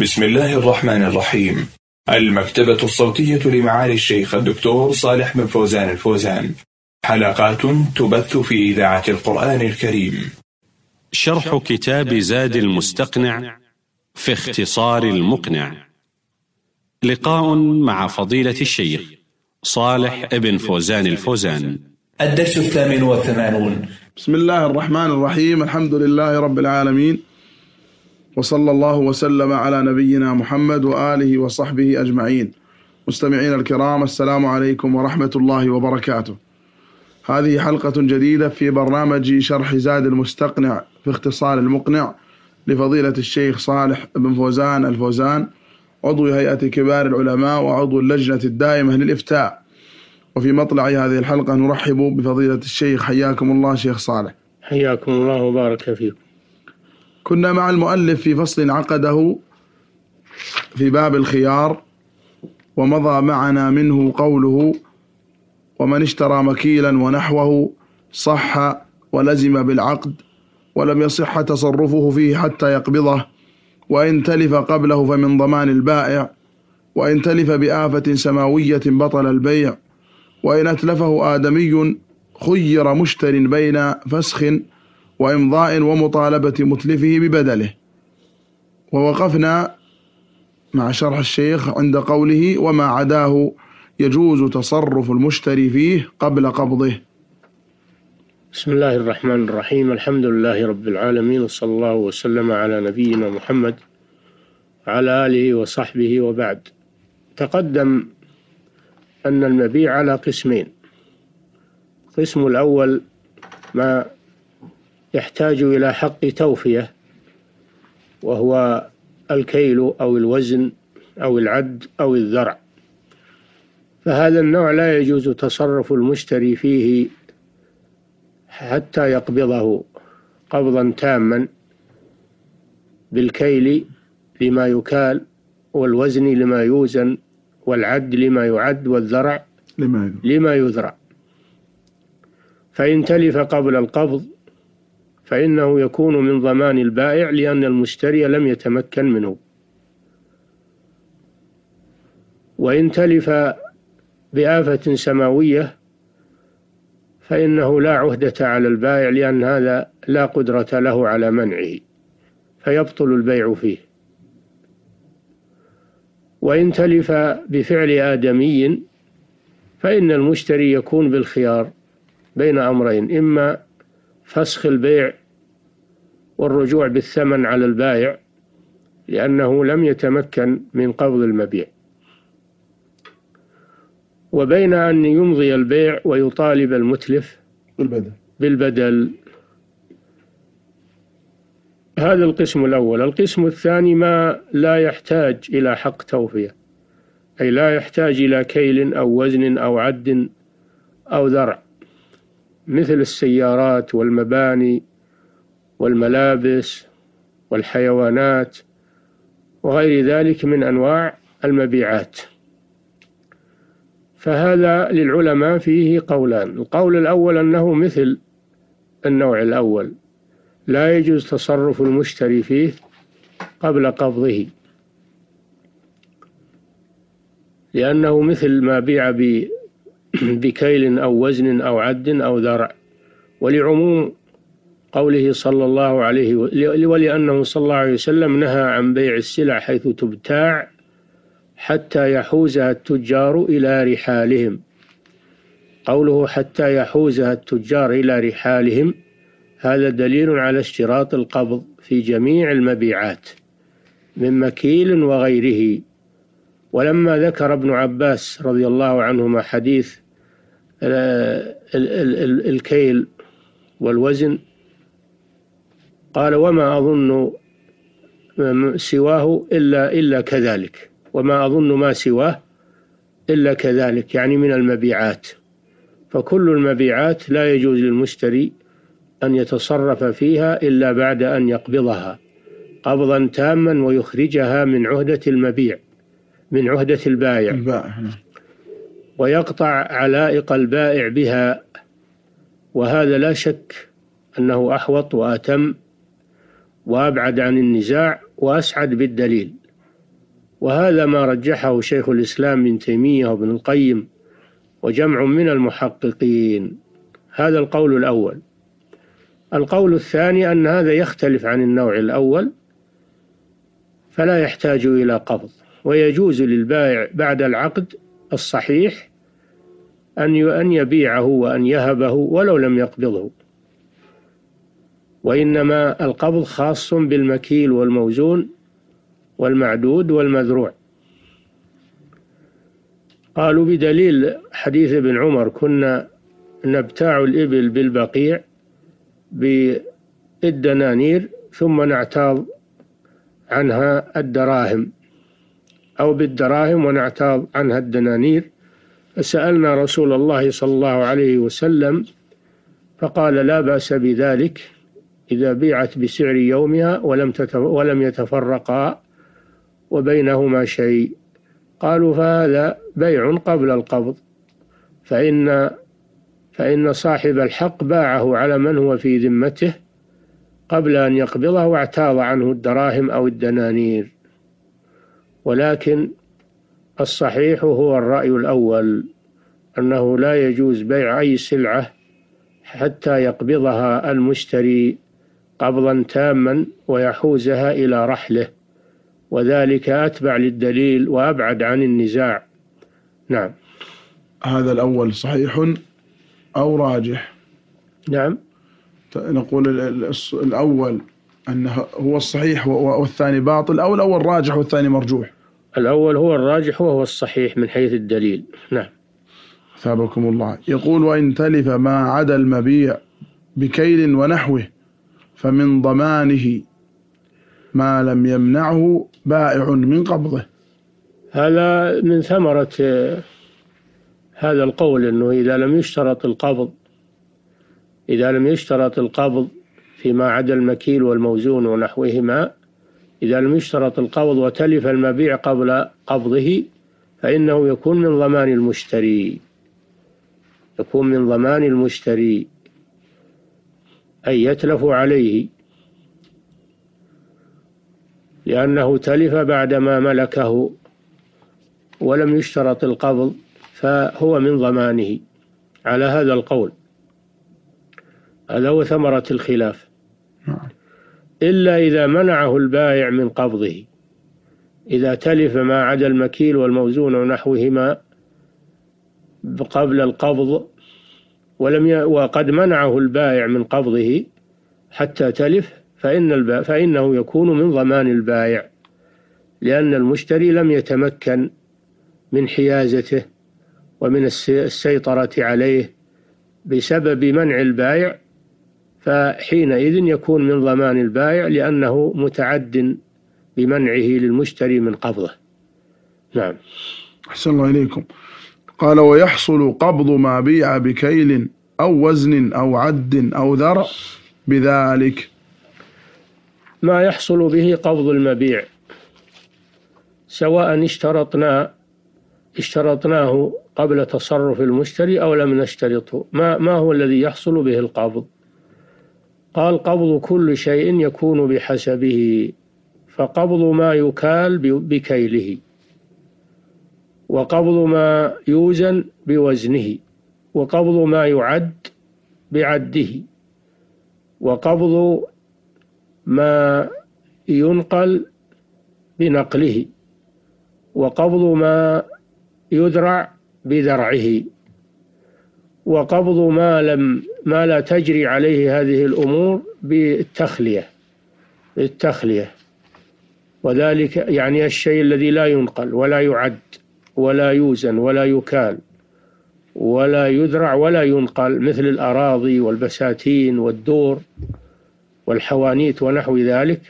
بسم الله الرحمن الرحيم. المكتبة الصوتية لمعالي الشيخ الدكتور صالح بن فوزان الفوزان. حلقات تبث في إذاعة القرآن الكريم. شرح كتاب زاد المستقنع في اختصار المقنع. لقاء مع فضيلة الشيخ صالح بن فوزان الفوزان. الدرس الثامن والثمانون. بسم الله الرحمن الرحيم. الحمد لله رب العالمين. وصلى الله وسلم على نبينا محمد وآله وصحبه أجمعين. مستمعين الكرام السلام عليكم ورحمة الله وبركاته. هذه حلقة جديدة في برنامج شرح زاد المستقنع في اختصار المقنع لفضيلة الشيخ صالح بن فوزان الفوزان عضو هيئة كبار العلماء وعضو اللجنة الدائمة للإفتاء. وفي مطلع هذه الحلقة نرحب بفضيلة الشيخ حياكم الله شيخ صالح. حياكم الله وبارك فيكم. كنا مع المؤلف في فصل عقده في باب الخيار ومضى معنا منه قوله ومن اشترى مكيلا ونحوه صح ولزم بالعقد ولم يصح تصرفه فيه حتى يقبضه وإن تلف قبله فمن ضمان البائع وإن تلف بآفة سماوية بطل البيع وإن أتلفه آدمي خير مشتر بين فسخ وإمضاء ومطالبة متلفه ببدله. ووقفنا مع شرح الشيخ عند قوله وما عداه يجوز تصرف المشتري فيه قبل قبضه. بسم الله الرحمن الرحيم. الحمد لله رب العالمين وصلى الله وسلم على نبينا محمد وعلى آله وصحبه وبعد. تقدم أن المبيع على قسمين. القسم الأول ما يحتاج إلى حق توفية وهو الكيل أو الوزن أو العد أو الذرع. فهذا النوع لا يجوز تصرف المشتري فيه حتى يقبضه قبضا تاما بالكيل لما يكال والوزن لما يوزن والعد لما يعد والذرع لما يذرع. فإن تلف قبل القبض فإنه يكون من ضمان البائع لأن المشتري لم يتمكن منه. وإن تلف بآفة سماوية فإنه لا عهدة على البائع لأن هذا لا قدرة له على منعه فيبطل البيع فيه. وإن تلف بفعل آدمي فإن المشتري يكون بالخيار بين أمرين إما فسخ البيع والرجوع بالثمن على البائع لأنه لم يتمكن من قبض المبيع. وبين أن يمضي البيع ويطالب المتلف بالبدل. بالبدل. هذا القسم الأول. القسم الثاني ما لا يحتاج إلى حق توفية أي لا يحتاج إلى كيل أو وزن أو عد أو ذرع مثل السيارات والمباني والملابس والحيوانات وغير ذلك من أنواع المبيعات. فهذا للعلماء فيه قولان. القول الأول أنه مثل النوع الأول. لا يجوز تصرف المشتري فيه قبل قبضه. لأنه مثل ما بيع بكيل أو وزن أو عد أو ذرع ولعموم قوله صلى الله عليه ولأنه صلى الله عليه وسلم نهى عن بيع السلع حيث تبتاع حتى يحوزها التجار إلى رحالهم. قوله حتى يحوزها التجار إلى رحالهم هذا دليل على اشتراط القبض في جميع المبيعات من مكيل وغيره. ولما ذكر ابن عباس رضي الله عنهما حديث الكيل والوزن. قال وما أظن سواه إلا إلا كذلك. وما أظن ما سواه إلا كذلك يعني من المبيعات. فكل المبيعات لا يجوز للمشتري أن يتصرف فيها إلا بعد أن يقبضها قبضا تاما ويخرجها من عهدة المبيع من عهدة البائع نعم. ويقطع علائق البائع بها وهذا لا شك أنه أحوط وأتم وأبعد عن النزاع وأسعد بالدليل. وهذا ما رجحه شيخ الإسلام ابن تيمية وابن القيم وجمع من المحققين. هذا القول الأول. القول الثاني أن هذا يختلف عن النوع الأول فلا يحتاج إلى قبض ويجوز للبائع بعد العقد الصحيح أن أن يبيعه وأن يهبه ولو لم يقبضه. وإنما القبض خاص بالمكيل والموزون والمعدود والمذروع. قالوا بدليل حديث ابن عمر كنا نبتاع الإبل بالبقيع بالدنانير ثم نعتاض عنها الدراهم. أو بالدراهم ونعتاض عنها الدنانير. فسألنا رسول الله صلى الله عليه وسلم فقال لا بأس بذلك إذا بيعت بسعر يومها ولم ولم يتفرقا وبينهما شيء. قالوا فهذا بيع قبل القبض. فإن فإن صاحب الحق باعه على من هو في ذمته قبل أن يقبضه واعتاض عنه الدراهم أو الدنانير. ولكن الصحيح هو الرأي الأول أنه لا يجوز بيع أي سلعة حتى يقبضها المشتري قبضا تاما ويحوزها إلى رحله وذلك أتبع للدليل وأبعد عن النزاع. نعم. هذا الأول صحيح أو راجح؟ نعم. نقول الأول أنه هو الصحيح والثاني باطل أو الأول راجح والثاني مرجوح. الأول هو الراجح وهو الصحيح من حيث الدليل. نعم. ثابكم الله. يقول وإن تلف ما عدا المبيع بكيل ونحوه فمن ضمانه ما لم يمنعه بائع من قبضه. هذا من ثمرة هذا القول أنه إذا لم يشترط القبض إذا لم يشترط القبض فيما عدا المكيل والموزون ونحوهما إذا لم يشترط القبض وتلف المبيع قبل قبضه فإنه يكون من ضمان المشتري. يكون من ضمان المشتري أي يتلف عليه لأنه تلف بعدما ملكه ولم يشترط القبض فهو من ضمانه. على هذا القول. هذا هو ثمرة الخلاف. إلا إذا منعه البائع من قبضه. إذا تلف ما عدا المكيل والموزون ونحوهما قبل القبض ولم ي... وقد منعه البائع من قبضه حتى تلف فإن الب... فإنه يكون من ضمان البائع لأن المشتري لم يتمكن من حيازته ومن السيطرة عليه بسبب منع البائع فحينئذ يكون من ضمان البائع لأنه متعد بمنعه للمشتري من قبضه. نعم. أحسن الله إليكم. قال ويحصل قبض ما بيع بكيل أو وزن أو عد أو ذرع بذلك. ما يحصل به قبض المبيع سواء اشترطنا اشترطناه قبل تصرف المشتري أو لم نشترطه. ما, ما هو الذي يحصل به القبض؟ قال قبض كل شيء يكون بحسبه فقبض ما يكال بكيله وقبض ما يوزن بوزنه وقبض ما يعد بعده وقبض ما ينقل بنقله وقبض ما يذرع بذرعه وقبض ما لم ما لا تجري عليه هذه الأمور بالتخلية بالتخلية. وذلك يعني الشيء الذي لا ينقل ولا يعد ولا يوزن ولا يكال ولا يذرع ولا ينقل مثل الأراضي والبساتين والدور والحوانيت ونحو ذلك.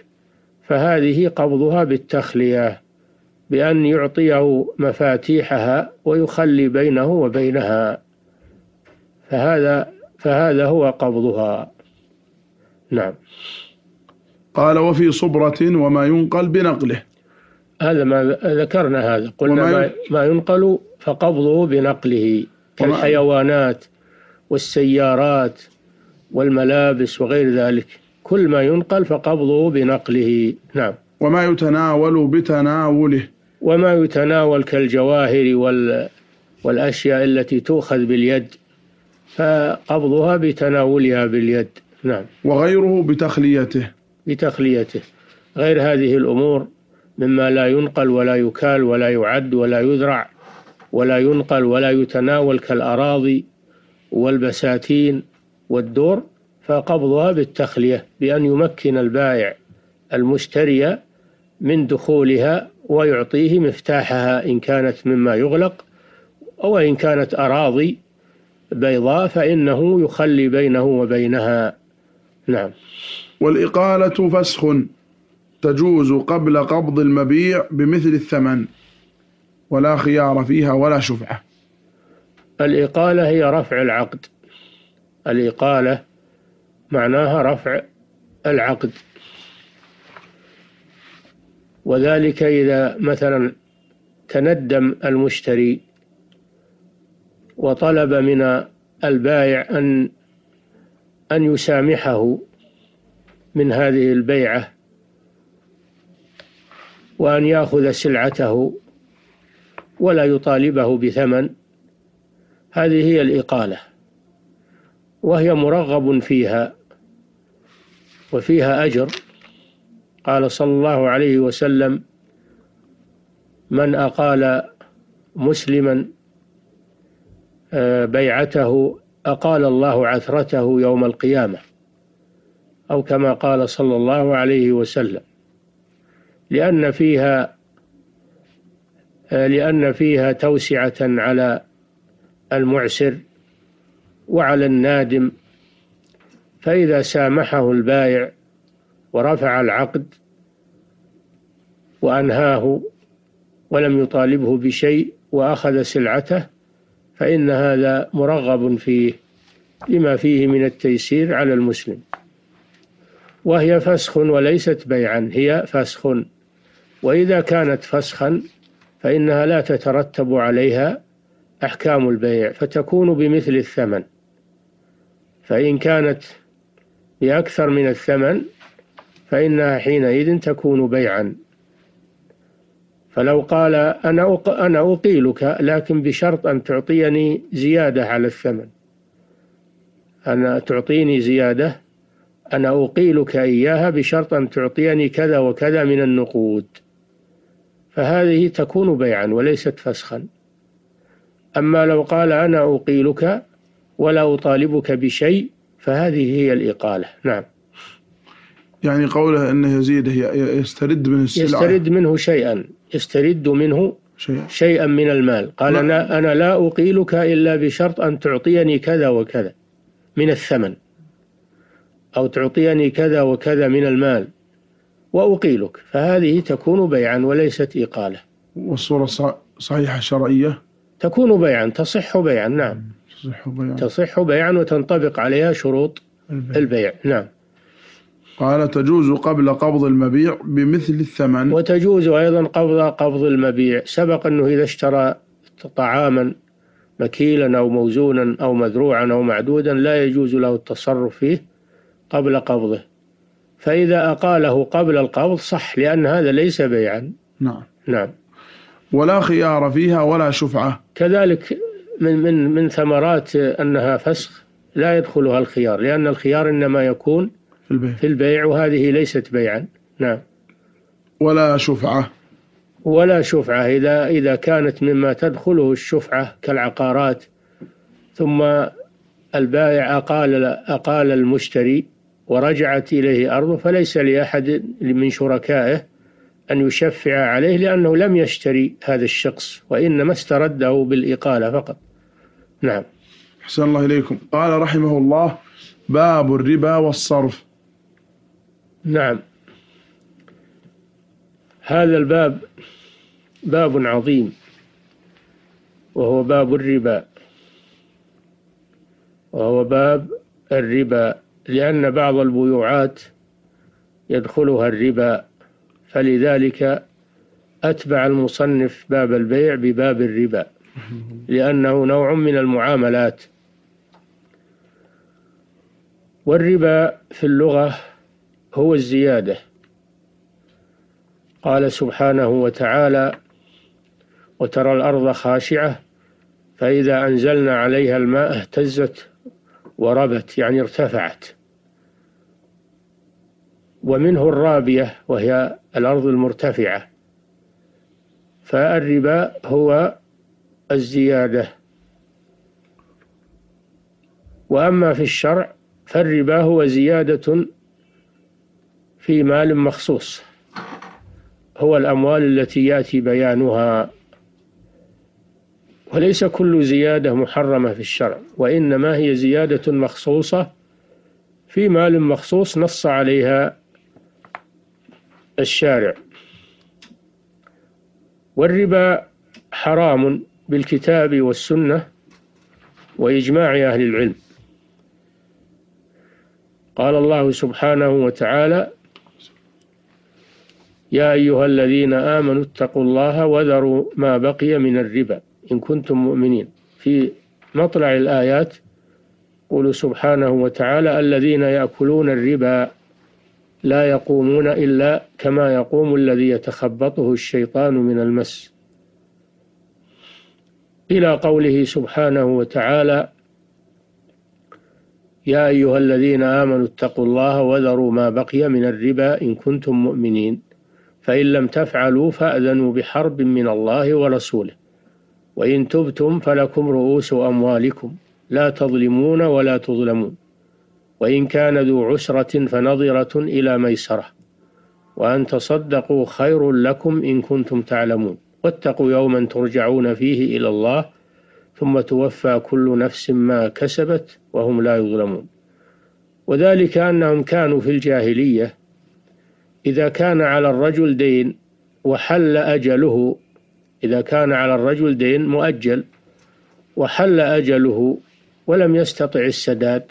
فهذه قبضها بالتخلية بأن يعطيه مفاتيحها ويخلي بينه وبينها. فهذا فهذا هو قبضها. نعم. قال وفي صبرة وما ينقل بنقله. هذا ما ذكرنا هذا. قلنا ما, ما ينقل فقبضه بنقله. كالحيوانات والسيارات والملابس وغير ذلك. كل ما ينقل فقبضه بنقله. نعم. وما يتناول بتناوله. وما يتناول كالجواهر وال والأشياء التي تؤخذ باليد. فقبضها بتناولها باليد. نعم. وغيره بتخليته. بتخليته. غير هذه الأمور مما لا ينقل ولا يكال ولا يعد ولا يذرع ولا ينقل ولا يتناول كالأراضي والبساتين والدور فقبضها بالتخلية بأن يمكن البائع المشتري من دخولها ويعطيه مفتاحها إن كانت مما يغلق أو إن كانت أراضي بيضاء فإنه يخلي بينه وبينها. نعم. والإقالة فسخ تجوز قبل قبض المبيع بمثل الثمن ولا خيار فيها ولا شفعة. الإقالة هي رفع العقد. الإقالة معناها رفع العقد. وذلك إذا مثلا تندم المشتري وطلب من البائع أن أن يسامحه من هذه البيعة وأن يأخذ سلعته ولا يطالبه بثمن. هذه هي الإقالة وهي مرغب فيها وفيها أجر. قال صلى الله عليه وسلم من أقال مسلما بيعته أقال الله عثرته يوم القيامة أو كما قال صلى الله عليه وسلم. لأن فيها لأن فيها توسعة على المعسر وعلى النادم فإذا سامحه البائع ورفع العقد وأنهاه ولم يطالبه بشيء وأخذ سلعته فإن هذا مرغب فيه لما فيه من التيسير على المسلم. وهي فسخ وليست بيعا هي فسخ. وإذا كانت فسخا فإنها لا تترتب عليها أحكام البيع فتكون بمثل الثمن. فإن كانت بأكثر من الثمن فإنها حينئذ تكون بيعا. فلو قال أنا أنا أقيلك لكن بشرط أن تعطيني زيادة على الثمن. أنا تعطيني زيادة أنا أقيلك إياها بشرط أن تعطيني كذا وكذا من النقود. فهذه تكون بيعا وليست فسخا. أما لو قال أنا أقيلك ولا أطالبك بشيء فهذه هي الإقالة. نعم. يعني قوله أنه يزيد يسترد من السلعة. يسترد منه شيئا. يسترد منه شيئا, من المال. قال أنا, أنا لا أقيلك إلا بشرط أن تعطيني كذا وكذا من الثمن أو تعطيني كذا وكذا من المال وأقيلك. فهذه تكون بيعا وليست إقالة. والصورة صحيحة شرعية؟ تكون بيعا تصح بيعا نعم. تصح بيعا. تصح بيعا وتنطبق عليها شروط البيع, البيع. نعم. قال تجوز قبل قبض المبيع بمثل الثمن. وتجوز أيضا قبل قبض المبيع. سبق أنه إذا اشترى طعاما مكيلا أو موزونا أو مذروعا أو معدودا لا يجوز له التصرف فيه قبل قبضه. فإذا أقاله قبل القبض صح لأن هذا ليس بيعا. نعم. نعم. ولا خيار فيها ولا شفعة. كذلك من من من ثمرات أنها فسخ لا يدخلها الخيار لأن الخيار إنما يكون في البيع. في البيع وهذه ليست بيعا. نعم. ولا شفعة. ولا شفعة. إذا إذا كانت مما تدخله الشفعة كالعقارات ثم البائع أقال أقال المشتري ورجعت إليه أرضه فليس لأحد من شركائه أن يشفع عليه لأنه لم يشتري هذا الشخص وإنما استرده بالإقالة فقط. نعم. أحسن الله إليكم. قال رحمه الله باب الربا والصرف. نعم. هذا الباب باب عظيم وهو باب الربا وهو باب الربا لأن بعض البيوعات يدخلها الربا فلذلك أتبع المصنف باب البيع بباب الربا لأنه نوع من المعاملات. والربا في اللغة هو الزيادة. قال سبحانه وتعالى وترى الأرض خاشعة فإذا أنزلنا عليها الماء اهتزت وربت يعني ارتفعت. ومنه الرابية وهي الأرض المرتفعة. فالربا هو الزيادة. وأما في الشرع فالربا هو زيادة في مال مخصوص. هو الأموال التي يأتي بيانها. وليس كل زيادة محرمة في الشرع وإنما هي زيادة مخصوصة في مال مخصوص نص عليها الشارع. والربا حرام بالكتاب والسنة وإجماع أهل العلم. قال الله سبحانه وتعالى يا أيها الذين آمنوا اتقوا الله وذروا ما بقي من الربا إن كنتم مؤمنين. في مطلع الآيات قول سبحانه وتعالى الذين يأكلون الربا لا يقومون إلا كما يقوم الذي يتخبطه الشيطان من المس. إلى قوله سبحانه وتعالى يا أيها الذين آمنوا اتقوا الله وذروا ما بقي من الربا إن كنتم مؤمنين. فإن لم تفعلوا فأذنوا بحرب من الله ورسوله. وإن تبتم فلكم رؤوس أموالكم. لا تظلمون ولا تظلمون. وإن كان ذو عسرة فنظرة إلى ميسرة. وأن تصدقوا خير لكم إن كنتم تعلمون. واتقوا يوما ترجعون فيه إلى الله. ثم توفى كل نفس ما كسبت وهم لا يظلمون. وذلك أنهم كانوا في الجاهلية إذا كان على الرجل دين وحل أجله إذا كان على الرجل دين مؤجل وحل أجله ولم يستطع السداد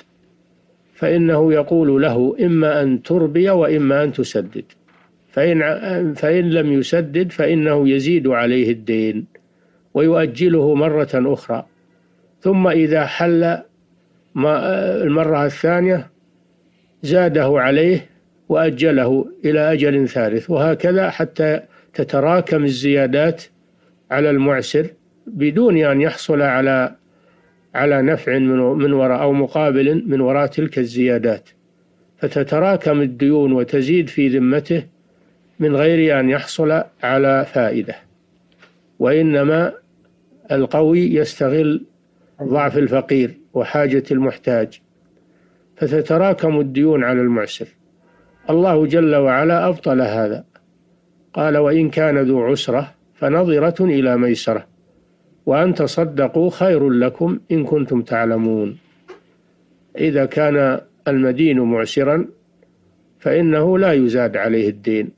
فإنه يقول له إما أن تربي وإما أن تسدد. فإن, فإن لم يسدد فإنه يزيد عليه الدين ويؤجله مرة أخرى. ثم إذا حل المرة الثانية زاده عليه وأجله إلى أجل ثالث وهكذا حتى تتراكم الزيادات على المعسر بدون أن يحصل على على نفع من وراء أو مقابل من وراء تلك الزيادات. فتتراكم الديون وتزيد في ذمته من غير أن يحصل على فائدة. وإنما القوي يستغل ضعف الفقير وحاجة المحتاج. فتتراكم الديون على المعسر. الله جل وعلا أبطل هذا. قال وإن كان ذو عسرة فنظرة إلى ميسرة وأن تصدقوا خير لكم إن كنتم تعلمون. إذا كان المدين معسرا فإنه لا يزاد عليه الدين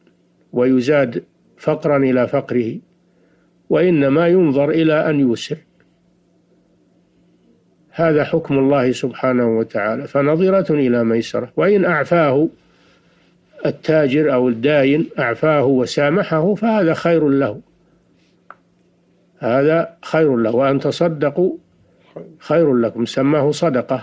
ويزاد فقرا إلى فقره وإنما ينظر إلى أن يوسر هذا حكم الله سبحانه وتعالى. فنظرة إلى ميسرة. وإن أعفاه التاجر أو الداين أعفاه وسامحه فهذا خير له. هذا خير له. وأن تصدقوا خير لكم. سماه صدقة.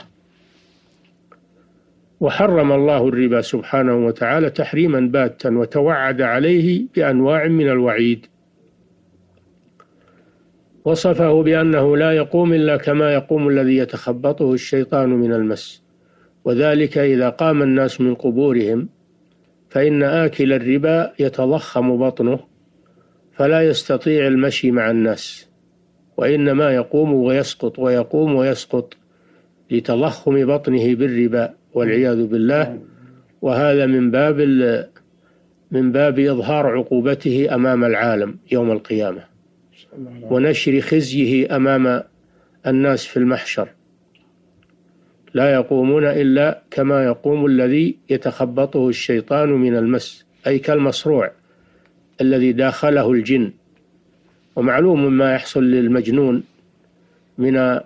وحرم الله الربا سبحانه وتعالى تحريما باتا وتوعد عليه بأنواع من الوعيد. وصفه بأنه لا يقوم إلا كما يقوم الذي يتخبطه الشيطان من المس. وذلك إذا قام الناس من قبورهم فإن آكل الربا يتضخم بطنه فلا يستطيع المشي مع الناس وإنما يقوم ويسقط ويقوم ويسقط لتضخم بطنه بالربا والعياذ بالله. وهذا من باب من باب إظهار عقوبته أمام العالم يوم القيامة ونشر خزيه أمام الناس في المحشر. لا يقومون إلا كما يقوم الذي يتخبطه الشيطان من المس أي كالمصروع الذي داخله الجن. ومعلوم ما يحصل للمجنون من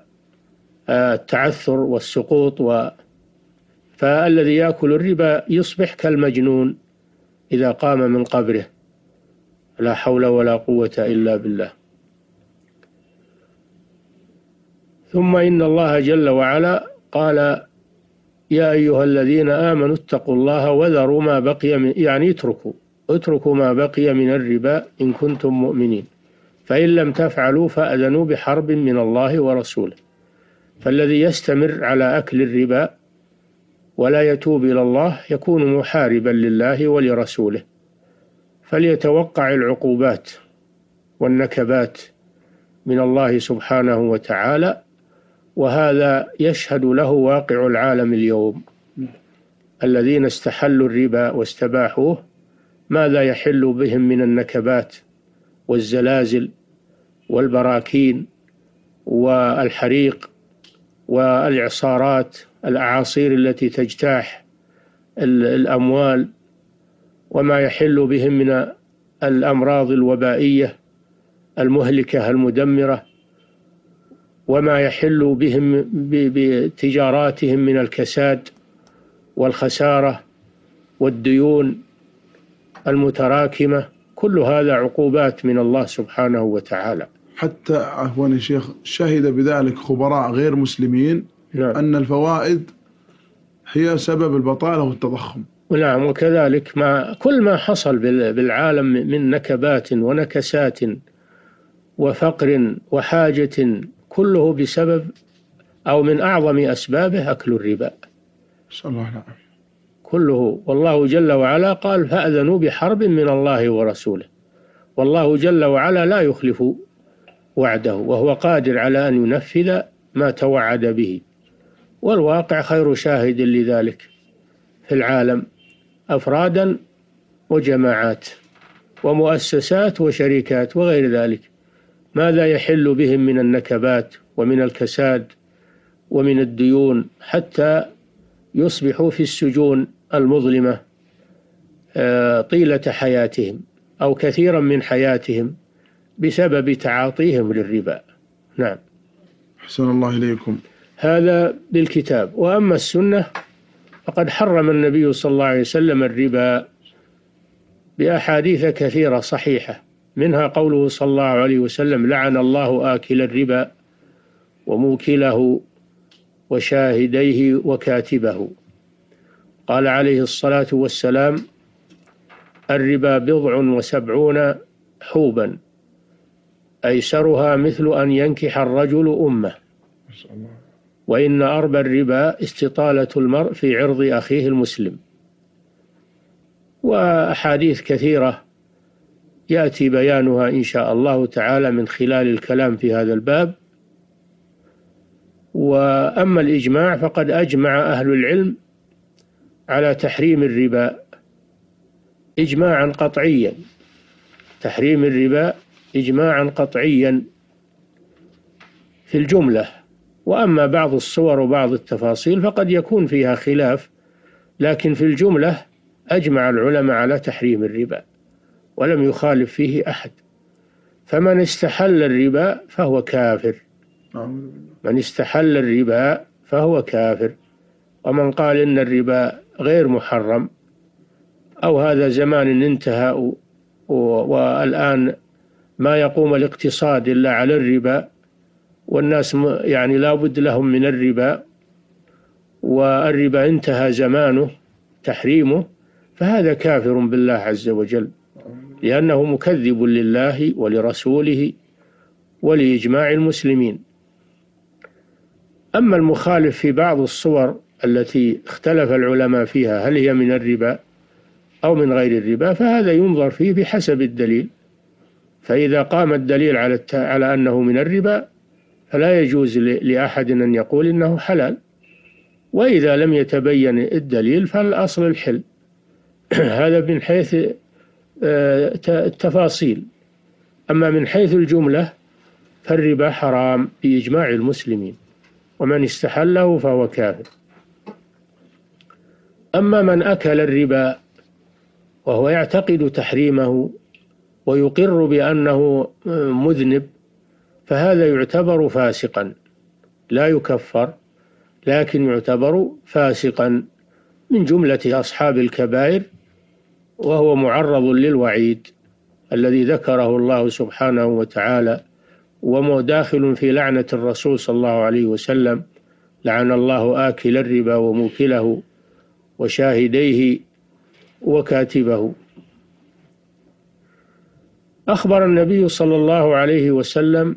التعثر والسقوط و فالذي يأكل الربا يصبح كالمجنون إذا قام من قبره. لا حول ولا قوة إلا بالله. ثم إن الله جل وعلا قال يا أيها الذين آمنوا اتقوا الله وذروا ما بقي من يعني اتركوا اتركوا ما بقي من الربا إن كنتم مؤمنين. فإن لم تفعلوا فأذنوا بحرب من الله ورسوله. فالذي يستمر على أكل الربا ولا يتوب إلى الله يكون محاربا لله ولرسوله. فليتوقع العقوبات والنكبات من الله سبحانه وتعالى وهذا يشهد له واقع العالم اليوم. الذين استحلوا الربا واستباحوه ماذا يحل بهم من النكبات والزلازل والبراكين والحريق والإعصارات الأعاصير التي تجتاح الأموال؟ وما يحل بهم من الأمراض الوبائية المهلكة المدمرة؟ وما يحل بهم بتجاراتهم من الكساد والخسارة والديون المتراكمة. كل هذا عقوبات من الله سبحانه وتعالى. حتى عفوا يا شيخ شهد بذلك خبراء غير مسلمين نعم. أن الفوائد هي سبب البطالة والتضخم. نعم وكذلك ما كل ما حصل بالعالم من نكبات ونكسات وفقر وحاجة كله بسبب أو من أعظم أسبابه أكل الربا. نسأل الله نعم كله. والله جل وعلا قال فأذنوا بحرب من الله ورسوله. والله جل وعلا لا يخلف وعده وهو قادر على أن ينفذ ما توعد به. والواقع خير شاهد لذلك في العالم أفرادا وجماعات ومؤسسات وشركات وغير ذلك. ماذا يحل بهم من النكبات ومن الكساد ومن الديون حتى يصبحوا في السجون المظلمة آه، طيلة حياتهم أو كثيرا من حياتهم بسبب تعاطيهم للربا. نعم. أحسن الله إليكم. هذا بالكتاب وأما السنة فقد حرم النبي صلى الله عليه وسلم الربا بأحاديث كثيرة صحيحة. منها قوله صلى الله عليه وسلم لعن الله آكل الربا وموكله وشاهديه وكاتبه. قال عليه الصلاة والسلام الربا بضع وسبعون حوبا أيسرها مثل أن ينكح الرجل أمه. وإن أربى الربا استطالة المرء في عرض أخيه المسلم. وأحاديث كثيرة يأتي بيانها إن شاء الله تعالى من خلال الكلام في هذا الباب. وأما الإجماع فقد أجمع أهل العلم على تحريم الربا إجماعا قطعيا. تحريم الربا إجماعا قطعيا في الجملة. وأما بعض الصور وبعض التفاصيل فقد يكون فيها خلاف لكن في الجملة أجمع العلماء على تحريم الربا. ولم يخالف فيه أحد. فمن استحل الربا فهو كافر. من استحل الربا فهو كافر. ومن قال إن الربا غير محرم أو هذا زمان انتهى والآن ما يقوم الاقتصاد إلا على الربا والناس يعني لا بد لهم من الربا والربا انتهى زمانه تحريمه فهذا كافر بالله عز وجل. لأنه مكذب لله ولرسوله ولإجماع المسلمين. أما المخالف في بعض الصور التي اختلف العلماء فيها هل هي من الربا أو من غير الربا فهذا ينظر فيه بحسب الدليل. فإذا قام الدليل على على أنه من الربا فلا يجوز لأحد أن يقول إنه حلال. وإذا لم يتبين الدليل فالأصل الحل. هذا من حيث التفاصيل. أما من حيث الجملة فالربا حرام بإجماع المسلمين ومن استحله فهو كافر. أما من أكل الربا وهو يعتقد تحريمه ويقر بأنه مذنب فهذا يعتبر فاسقا. لا يكفر لكن يعتبر فاسقا من جملة أصحاب الكبائر وهو معرض للوعيد الذي ذكره الله سبحانه وتعالى ومداخل في لعنة الرسول صلى الله عليه وسلم لعن الله آكل الربا وموكله وشاهديه وكاتبه. أخبر النبي صلى الله عليه وسلم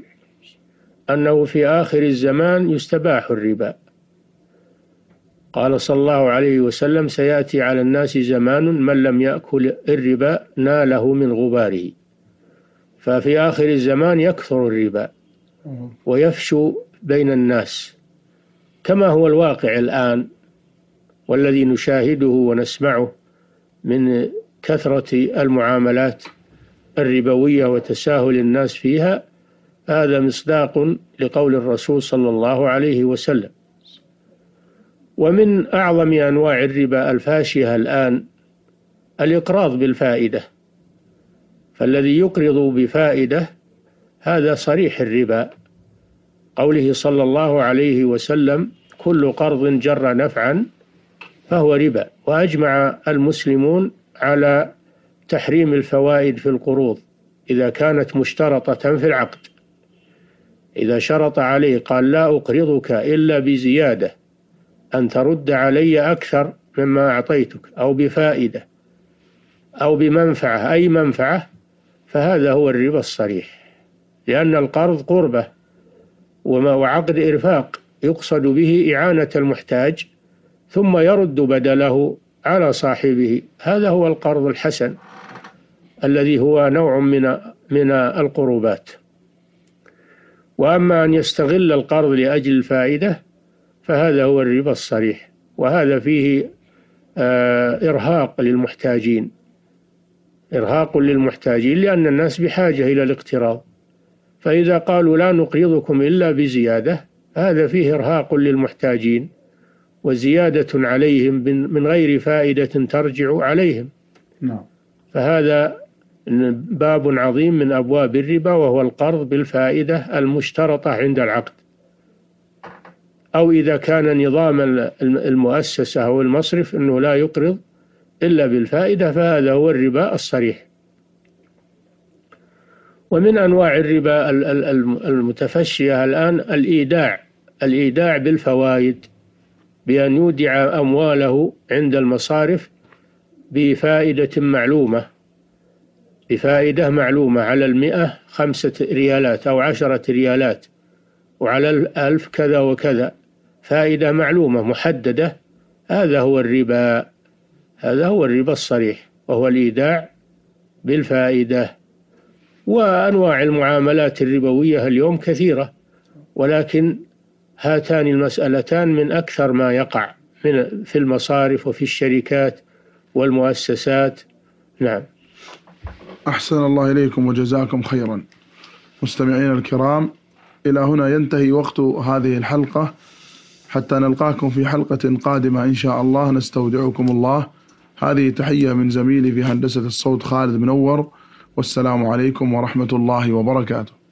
أنه في آخر الزمان يستباح الربا. قال صلى الله عليه وسلم سيأتي على الناس زمان من لم يأكل الربا ناله من غباره ففي آخر الزمان يكثر الربا ويفشو بين الناس. كما هو الواقع الآن والذي نشاهده ونسمعه من كثرة المعاملات الربوية وتساهل الناس فيها هذا مصداق لقول الرسول صلى الله عليه وسلم. ومن أعظم أنواع الربا الفاشية الآن الإقراض بالفائدة. فالذي يقرض بفائدة هذا صريح الربا. قوله صلى الله عليه وسلم كل قرض جر نفعا فهو ربا. وأجمع المسلمون على تحريم الفوائد في القروض إذا كانت مشترطة في العقد. إذا شرط عليه قال لا أقرضك إلا بزيادة. أن ترد علي أكثر مما أعطيتك أو بفائدة أو بمنفعة أي منفعة فهذا هو الربا الصريح. لأن القرض قربة وما وعقد إرفاق يقصد به إعانة المحتاج ثم يرد بدله على صاحبه. هذا هو القرض الحسن الذي هو نوع من من القربات. وأما أن يستغل القرض لأجل الفائدة فهذا هو الربا الصريح. وهذا فيه آه، إرهاق للمحتاجين. إرهاق للمحتاجين لأن الناس بحاجة إلى الاقتراض. فإذا قالوا لا نقرضكم إلا بزيادة هذا فيه إرهاق للمحتاجين وزيادة عليهم من غير فائدة ترجع عليهم. نعم. فهذا باب عظيم من أبواب الربا وهو القرض بالفائدة المشترطة عند العقد. أو إذا كان نظام المؤسسة أو المصرف أنه لا يقرض إلا بالفائدة فهذا هو الربا الصريح. ومن أنواع الربا المتفشية الآن الإيداع الإيداع بالفوائد بأن يودع أمواله عند المصارف بفائدة معلومة بفائدة معلومة على المئة خمسة ريالات أو عشرة ريالات وعلى الألف كذا وكذا. فائدة معلومة محددة هذا هو الربا. هذا هو الربا الصريح وهو الإيداع بالفائدة. وأنواع المعاملات الربوية اليوم كثيرة ولكن هاتان المسألتان من أكثر ما يقع من في المصارف وفي الشركات والمؤسسات. نعم. أحسن الله إليكم وجزاكم خيرا. مستمعينا الكرام إلى هنا ينتهي وقت هذه الحلقة. حتى نلقاكم في حلقة قادمة إن شاء الله. نستودعكم الله. هذه تحية من زميلي في هندسة الصوت خالد منور والسلام عليكم ورحمة الله وبركاته.